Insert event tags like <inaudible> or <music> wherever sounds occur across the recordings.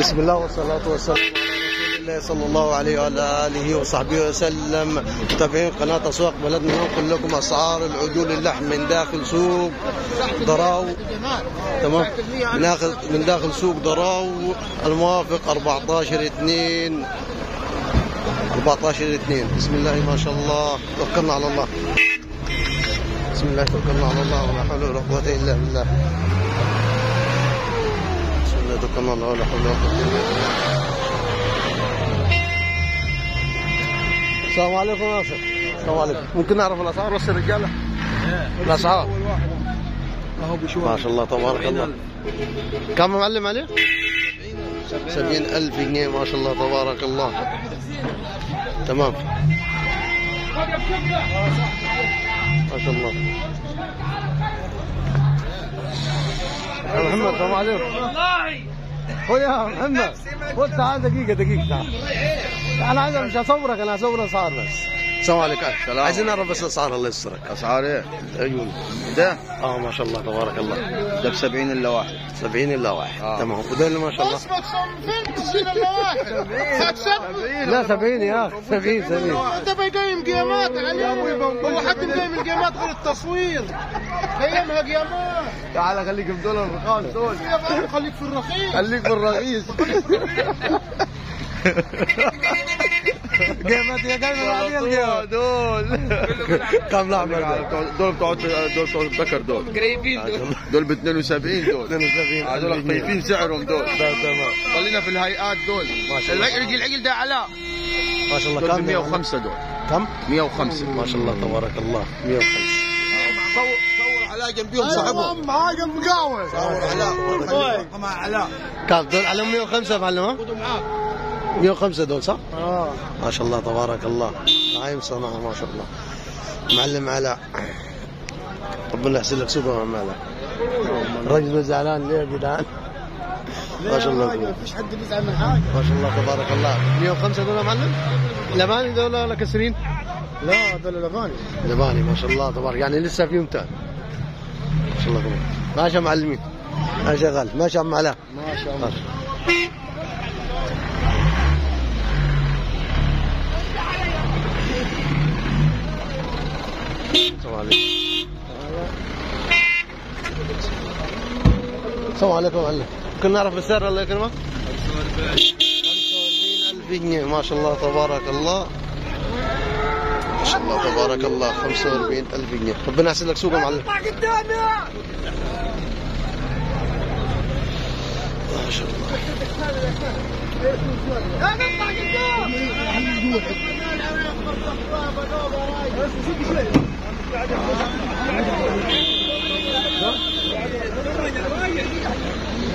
بسم الله والصلاة والسلام على رسول الله صلى الله عليه وعلى آله وصحبه وسلم. متابعين قناة أسواق بلدنا ننقل لكم أسعار العجول اللحم من داخل سوق ضراو. تمام؟ من داخل من داخل سوق ضراو. الموافق 14 2 14 2 بسم الله ما شاء الله. توكلنا على الله. بسم الله توكلنا على الله. ولا حول ولا قوة إلا بالله. بسم الله ولا حول ولا السلام عليكم ناصر السلام عليكم. ممكن نعرف الأسعار بس اهو بشوي ما شاء الله تبارك الله. كم معلم عليه؟ سبعين ألف جنيه ما شاء الله تبارك الله. تمام. ما شاء الله. محمد السلام عليكم. هو يا محمد خذ تعال دقيقة دقيقة. تعال أنا عايز مش هصورك أنا هصور أسعار بس. السلام عليكم. السلام. عايزين نعرف بس الأسعار الله يسترك أسعار إيه؟ عيون. ده؟ آه ما شاء الله تبارك الله. ده ب 70 إلا واحد. 70 إلا واحد. آه. تمام. وده ما شاء الله. اصبر إلا واحد. لا 70 يا أخي. 70 70 أنت بيقيم قيامات هو حد مقيم القيامات غير التصوير؟ قيمها قيامات. تعال خليك في دولار الرخاص دول خليك في الرخيص. خليك في الرئيس <laughs> قيمت يا القيمة دول كم الاحمر دول بتوع دول بتوع البكر دول قريبين دول ب 72 دول 72 هذول طيبين سعرهم دول تمام خلينا في الهيئات دول ما شاء الله. العقل ده علاء ما شاء الله دول كم 105 دول كم 105 ما شاء الله تبارك الله 105 صور صور علاء جنبيهم صاحبهم معاك المقاول علاء مع علاء كم دول على 105 يا معلم ها؟ 105 دول صح؟ آه. ما شاء الله تبارك الله. عايم صنعة ما شاء الله. معلم علاء. ربنا يحسن لك يا عم علاء. الرجل زعلان ليه يا جدعان؟ ما شاء الله. ما فيش حد بيزعل من حاجة. ما شاء الله تبارك الله. 105 دول يا معلم؟ لباني دول ولا كسرين؟ لا. هذول الاغاني لباني ما شاء الله تبارك. يعني لسه فيهم تاني. ما شاء الله تبارك. ماشي يا معلمين. ما شغال ماشي يا عم علاء. ما شاء الله عليكم. السلام عليكم معلم. ممكن نعرف السعر الله يكرمك. 45000 جنيه. ما شاء الله تبارك الله. ما شاء الله تبارك الله. 45000 جنيه. ربنا يحسن لك سوق يا معلم. ما شاء الله.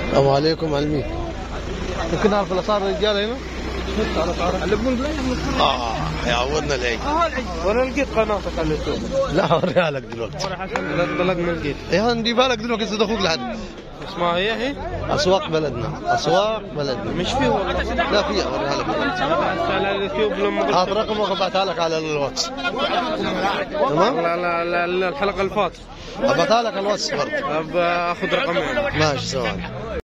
السلام عليكم معلمين ممكن نعرف الأسعار الرجال هنا؟ آه يعودنا العيد. وأنا لقيت قناتك على اليوتيوب. لا اوريها لك دلوقتي. من لقيت يا نجيبها لك دلوقتي أخوك لحد. اسمها هي؟ هي؟ أسواق بلدنا أسواق بلدنا. مش فيه والله. لا فيها اوريها لك على اليوتيوب لما هات رقمك وبعتها لك على الواتس. تمام؟ لا لا الحلقة اللي فاتت. أبعتها لك على الواتس برضه. أخذ رقمين ماشي سواء